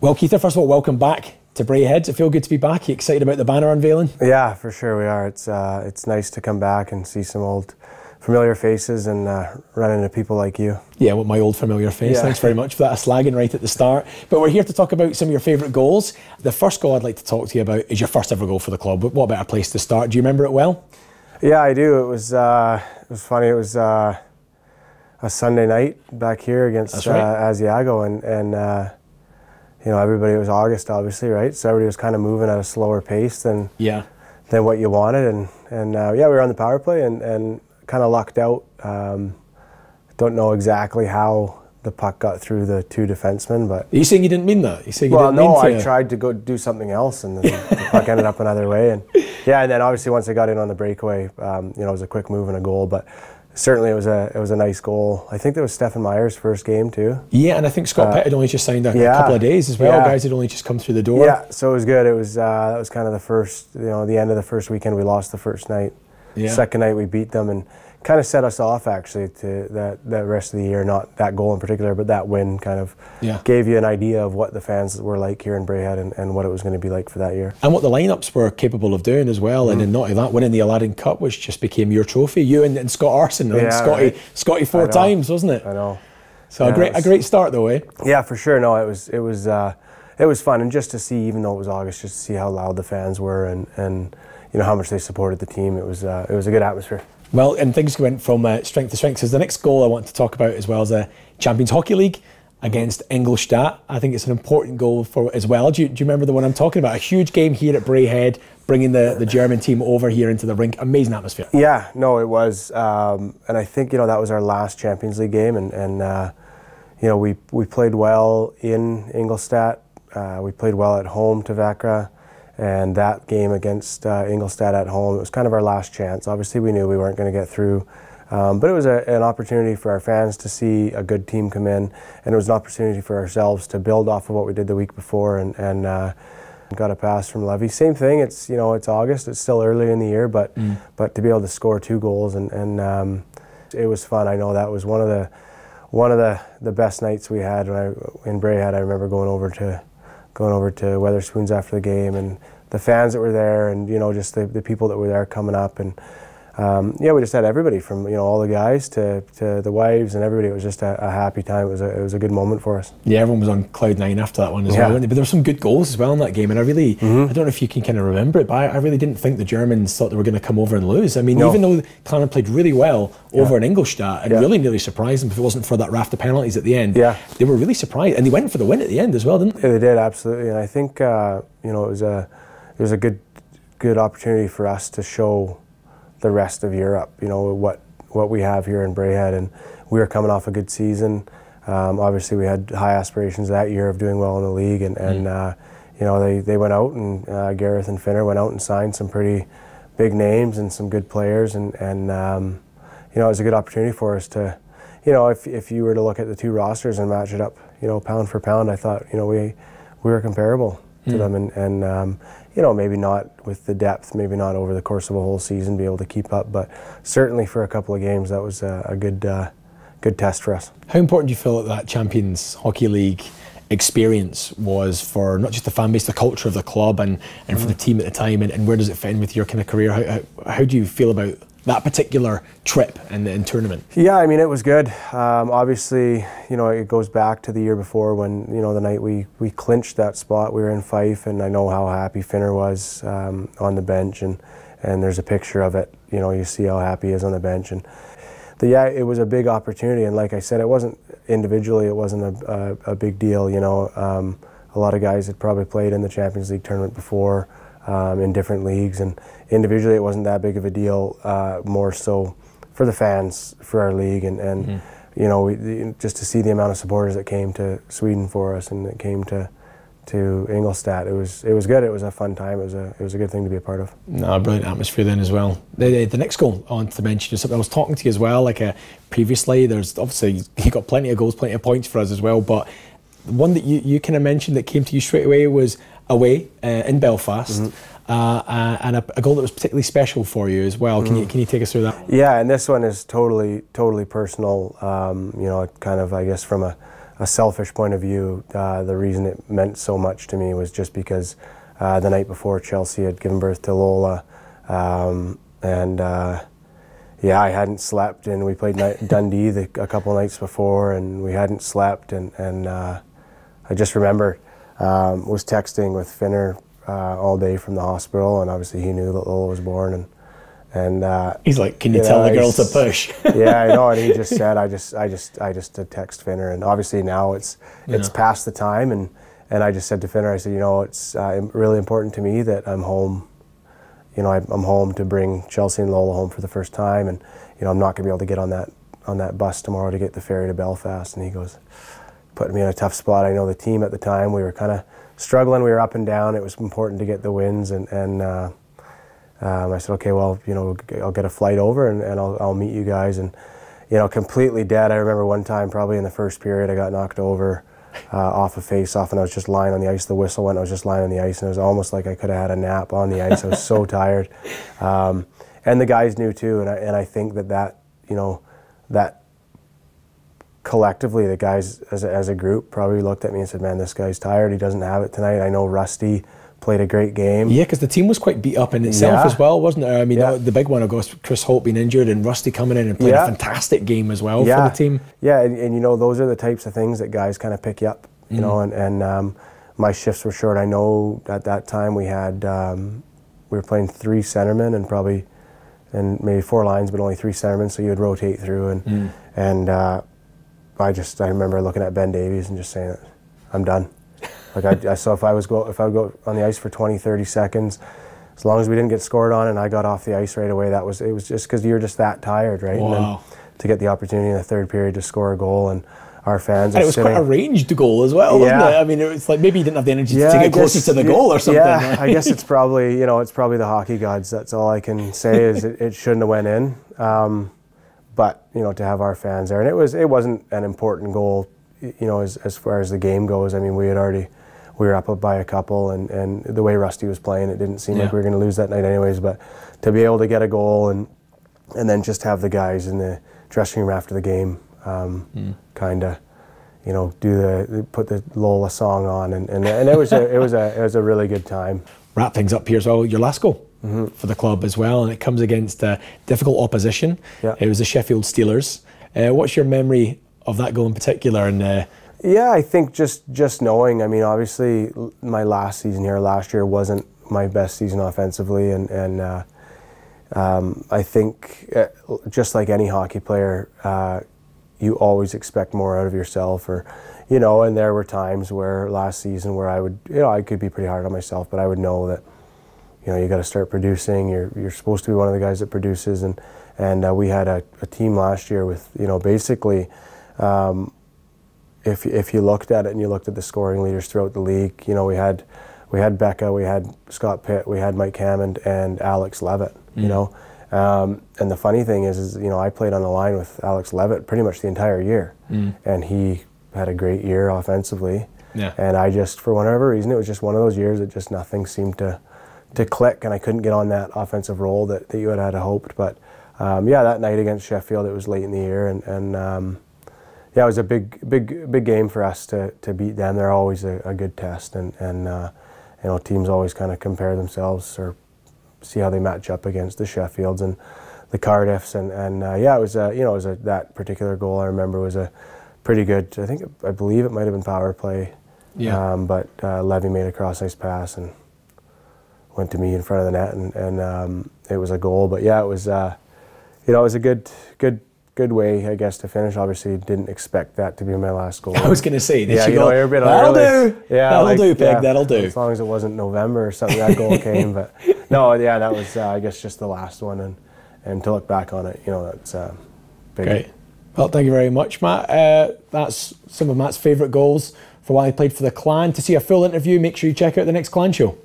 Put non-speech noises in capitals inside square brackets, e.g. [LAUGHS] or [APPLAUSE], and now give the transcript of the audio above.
Well, Keith, first of all, welcome back to Braehead. Does it feel good to be back? Are you excited about the banner unveiling? Yeah, for sure we are. It's uh, it's nice to come back and see some old familiar faces and uh, run into people like you. Yeah, well, my old familiar face. Yeah. Thanks very much for that. slagging right at the start. But we're here to talk about some of your favourite goals. The first goal I'd like to talk to you about is your first ever goal for the club. What better place to start? Do you remember it well? Yeah, I do. It was uh, it was funny. It was uh, a Sunday night back here against right. Uh, Asiago, and and uh, you know, everybody was August, obviously, right? So everybody was kind of moving at a slower pace than yeah than what you wanted, and and uh, yeah, we were on the power play and and kind of lucked out. Um, don't know exactly how the puck got through the two defensemen, but Are you saying you didn't mean that? You saying well, you didn't mean that? Well, no, I tried to go do something else, and the [LAUGHS] puck ended up another way, and yeah, and then obviously once I got in on the breakaway, um, you know, it was a quick move and a goal, but certainly it was a it was a nice goal. I think that was Stephen Meyer's first game too. Yeah, and I think Scott uh, Pitt had only just signed a, yeah, couple of days as well. Yeah. Guys had only just come through the door. Yeah, so it was good. It was uh, that was kind of the first, you know, the end of the first weekend. We lost the first night. Yeah. Second night we beat them and kind of set us off actually to that, that rest of the year. Not that goal in particular, but that win kind of yeah. gave you an idea of what the fans were like here in Braehead and, and what it was going to be like for that year. And what the lineups were capable of doing as well. Mm. And then not only that, winning the Aladdin Cup, which just became your trophy. You and, and Scott Aarssen, yeah, Scotty, right. Scotty four times, wasn't it? I know. So yeah, a great was, a great start though, eh? Yeah, for sure. No, it was it was uh, it was fun, and just to see, even though it was August, just to see how loud the fans were and and you know how much they supported the team. It was uh, it was a good atmosphere. Well, and things went from uh, strength to strength. So the next goal I want to talk about as well as a Champions Hockey League against Ingolstadt. I think it's an important goal for as well. Do you, do you remember the one I'm talking about? A huge game here at Braehead, bringing the, the German team over here into the rink. Amazing atmosphere. Yeah, no, it was. Um, and I think, you know, that was our last Champions League game. And, and uh, you know, we, we played well in Ingolstadt. Uh, we played well at home to Växjö. And that game against uh, Ingolstadt at home, it was kind of our last chance. Obviously, we knew we weren't going to get through. Um, but it was a, an opportunity for our fans to see a good team come in, and it was an opportunity for ourselves to build off of what we did the week before and, and uh, got a pass from Levy. Same thing. It's you know it's August. It's still early in the year, but mm. but to be able to score two goals and and um, it was fun. I know that was one of the one of the, the best nights we had when I in Braehead. I remember going over to going over to Wetherspoons after the game and the fans that were there and you know just the, the people that were there coming up and um, yeah, we just had everybody from you know all the guys to, to the wives and everybody. It was just a, a, happy time. It was a, it was a good moment for us. Yeah, everyone was on cloud nine after that one as yeah. well. But there were some good goals as well in that game, and I really mm-hmm. I don't know if you can kind of remember it, but I, I really didn't think the Germans thought they were going to come over and lose. I mean, no. even though Clannon played really well over yeah. in Ingolstadt and yeah. really nearly surprised them if it wasn't for that raft of penalties at the end. Yeah, they were really surprised, and they went for the win at the end as well, didn't they? Yeah, they did absolutely, and I think uh, you know it was a it was a good good opportunity for us to show the rest of Europe. You know what what we have here in Braehead, and we were coming off a good season. Um, obviously, we had high aspirations that year of doing well in the league, and, and mm. uh, you know they, they went out and uh, Gareth and Finner went out and signed some pretty big names and some good players, and and um, you know it was a good opportunity for us to, you know, if if you were to look at the two rosters and match it up, you know, pound for pound, I thought you know we we were comparable to mm. them, and and um, you know, maybe not with the depth, maybe not over the course of a whole season be able to keep up, but certainly for a couple of games, that was a, a good, uh, good test for us. How important do you feel that that Champions Hockey League experience was for not just the fan base, the culture of the club, and, and mm. for the mm. team at the time, and, and, where does it fit in with your kind of career? How, how, how do you feel about that particular trip and, tournament? Yeah, I mean, it was good. Um, obviously, you know, it goes back to the year before when, you know, the night we, we clinched that spot, we were in Fife, and I know how happy Finner was um, on the bench, and, and there's a picture of it. You know, you see how happy he is on the bench. And the, yeah, it was a big opportunity, and like I said, it wasn't individually, it wasn't a, a, a big deal. You know, um, a lot of guys had probably played in the Champions League tournament before um, in different leagues, and individually it wasn't that big of a deal. Uh, more so for the fans, for our league, and, and mm. you know, we, just to see the amount of supporters that came to Sweden for us and that came to to Ingolstadt. It was it was good. It was a fun time. It was a it was a good thing to be a part of. No, brilliant atmosphere then as well. The, the, the next goal I want to mention is something I was talking to you as well. Like uh, previously, there's obviously [LAUGHS] he got plenty of goals, plenty of points for us as well. But one that you, you kind of mentioned that came to you straight away was away uh, in Belfast. Mm-hmm. Uh, uh, and a, a, goal that was particularly special for you as well. Can mm. you can you take us through that? Yeah, and this one is totally totally personal. Um, you know, kind of I guess from a, a selfish point of view, uh, the reason it meant so much to me was just because uh, the night before Chelsea had given birth to Lola, um, and uh, yeah, I hadn't slept, and we played [LAUGHS] Dundee the, a couple nights before, and we hadn't slept, and and uh, I just remember um, was texting with Finner uh, all day from the hospital, and obviously he knew that Lola was born, and and uh, he's like, "Can you, you tell know, the girl to push?" [LAUGHS] yeah, I know. And he [LAUGHS] just said, "I just, I just, I just did text Finner." And obviously now it's it's past the time, and and I just said to Finner, I said, "You know, it's uh, really important to me that I'm home. You know, I'm home to bring Chelsea and Lola home for the first time, and you know, I'm not going to be able to get on that on that bus tomorrow to get the ferry to Belfast." And he goes, putting me in a tough spot. I know the team at the time we were kind of struggling. We were up and down. It was important to get the wins, and and. Uh, um, I said, okay, well, you know, I'll get a flight over and, and I'll, I'll meet you guys. And, you know, completely dead. I remember one time, probably in the first period, I got knocked over uh, off a face-off and I was just lying on the ice. The whistle went, I was just lying on the ice and it was almost like I could have had a nap on the ice. I was so [LAUGHS] tired. Um, and the guys knew too. And I, and I think that that, you know, that collectively, the guys as a, as a group probably looked at me and said, man, this guy's tired. He doesn't have it tonight. I know Rusty played a great game. Yeah, because the team was quite beat up in itself yeah. as well, wasn't it? I mean, yeah. the, the, big one, of course, Chris Holt being injured and Rusty coming in and playing yeah. a fantastic game as well for the team. Yeah, and, and, you know, those are the types of things that guys kind of pick you up, you mm. know, and, and um, my shifts were short. I know at that time we had, um, we were playing three centermen and probably, and maybe four lines, but only three centermen, so you would rotate through. And, mm. and uh, I just, I remember looking at Ben Davies and just saying, I'm done. Like I, I saw if I was go if I would go on the ice for 20, 30 seconds, as long as we didn't get scored on and I got off the ice right away, that was it was just because you're just that tired, right? Wow. And then to get the opportunity in the third period to score a goal and our fans. And it was sitting, quite a ranged goal as well, wasn't yeah. it? I mean, it was like maybe you didn't have the energy yeah, to get closer to the goal or something. Yeah, I guess [LAUGHS] it's probably you know it's probably the hockey gods. That's all I can say is it, it shouldn't have went in. Um, but you know to have our fans there, and it was it wasn't an important goal, you know, as as far as the game goes. I mean, we had already we were up by a couple, and, and the way Rusty was playing, it didn't seem yeah. like we were going to lose that night, anyways. But to be able to get a goal and and then just have the guys in the dressing room after the game, um, mm. kind of, you know, do the put the Lola song on, and, and, and it was a it was a it was a really good time. Wrap things up here So. Your last goal. Mm-hmm. For the club as well, and it comes against uh, difficult opposition. Yeah. It was the Sheffield Steelers. Uh, what's your memory of that goal in particular, and uh, yeah, I think just just knowing. I mean, obviously, my last season here last year wasn't my best season offensively, and and uh, um, I think uh, just like any hockey player, uh, you always expect more out of yourself, or you know. And there were times where last season where I would, you know, I could be pretty hard on myself, but I would know that, you know, you got to start producing. You're you're supposed to be one of the guys that produces, and and uh, we had a, a, team last year with you know basically. Um, if if you looked at it and you looked at the scoring leaders throughout the league, you know we had we had Becca, we had Scott Pitt, we had Mike Hammond, and Alex Leavitt. Mm. You know, um, and the funny thing is, is you know I played on the line with Alex Leavitt pretty much the entire year, mm. and he had a great year offensively. Yeah. And I just, for whatever reason, it was just one of those years that just nothing seemed to to click, and I couldn't get on that offensive role that, that you had had hoped. But um, yeah, that night against Sheffield, it was late in the year, and and um, yeah, it was a big, big, big game for us to, to beat them. They're always a, a good test, and and uh, you know teams always kind of compare themselves or see how they match up against the Sheffields and the Cardiffs, and and uh, yeah, it was a, you know it was a, that particular goal I remember was a pretty good. I think I believe it might have been power play. Yeah. Um, but uh, Levy made a cross ice pass and went to me in front of the net, and, and um, it was a goal. But yeah, it was uh, you know it was a good good good way, I guess, to finish. Obviously, didn't expect that to be my last goal. [LAUGHS] I was going to say, yeah, you go, know, that'll early. do. Yeah, that'll like, do, Peg. Yeah, that'll do. As long as it wasn't November or something, that goal came. But [LAUGHS] no, yeah, that was, uh, I guess, just the last one, and and to look back on it, you know, that's uh, big. Great. Well, thank you very much, Matt. Uh, that's some of Matt's favourite goals for while he played for the Clan. To see a full interview, make sure you check out the next Clan show.